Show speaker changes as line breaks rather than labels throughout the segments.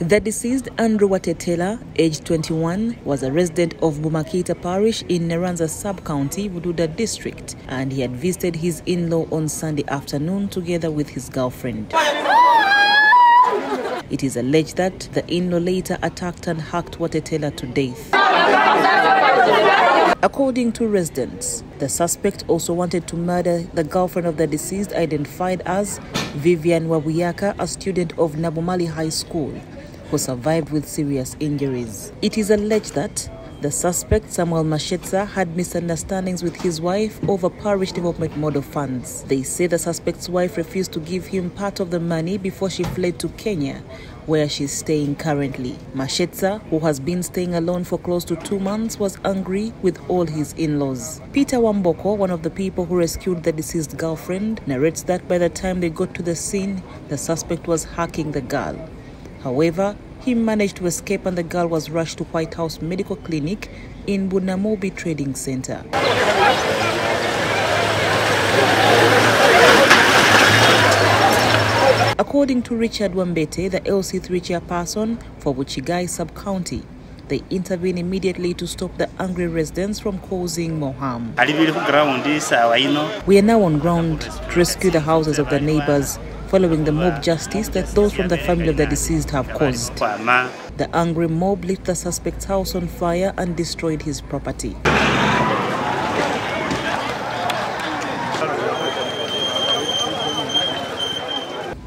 The deceased Andrew Watetela, aged 21, was a resident of Bumakita Parish in Neranza Sub-County, Bududa District, and he had visited his in-law on Sunday afternoon together with his girlfriend. It is alleged that the in-law later attacked and hacked Watetela to death. According to residents, the suspect also wanted to murder the girlfriend of the deceased, identified as Vivian Wabuyaka, a student of Nabumali High School, who survived with serious injuries. It is alleged that the suspect, Samuel Mashetsa, had misunderstandings with his wife over parish development model funds. They say the suspect's wife refused to give him part of the money before she fled to Kenya, where she's staying currently. Mashetsa, who has been staying alone for close to two months, was angry with all his in laws. Peter Wamboko, one of the people who rescued the deceased girlfriend, narrates that by the time they got to the scene, the suspect was hacking the girl. However, he managed to escape and the girl was rushed to White House Medical Clinic in Bunamobi Trading Center. According to Richard Wambete, the LC3 chairperson for Buchigai sub-county, they intervened immediately to stop the angry residents from causing more harm. We are now on ground to rescue the houses of the neighbors following the mob justice that those from the family of the deceased have caused. The angry mob lit the suspect's house on fire and destroyed his property.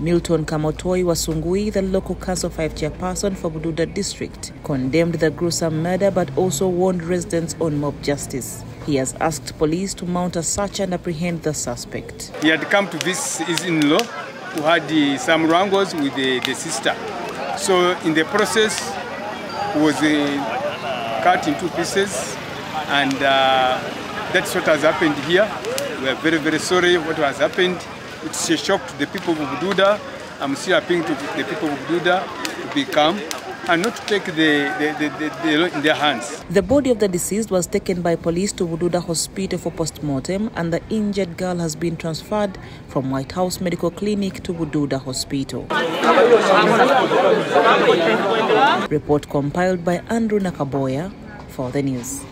Milton Kamotoi Wasungui, the local Council 5 chairperson for Bududa district, condemned the gruesome murder but also warned residents on mob justice. He has asked police to mount a search and apprehend the suspect.
He had come to visit his in-law who had uh, some wrangles with the, the, sister. So in the process, was uh, cut into pieces and uh, that's what has happened here. We are very, very sorry what has happened. It's a shock to the people of Bududa. I'm still appealing to the people of Bududa to be calm and not take the, the, the, the, law in their hands.
The body of the deceased was taken by police to Wududa Hospital for post-mortem and the injured girl has been transferred from White House Medical Clinic to Wududa Hospital. Report compiled by Andrew Nakaboya for the news.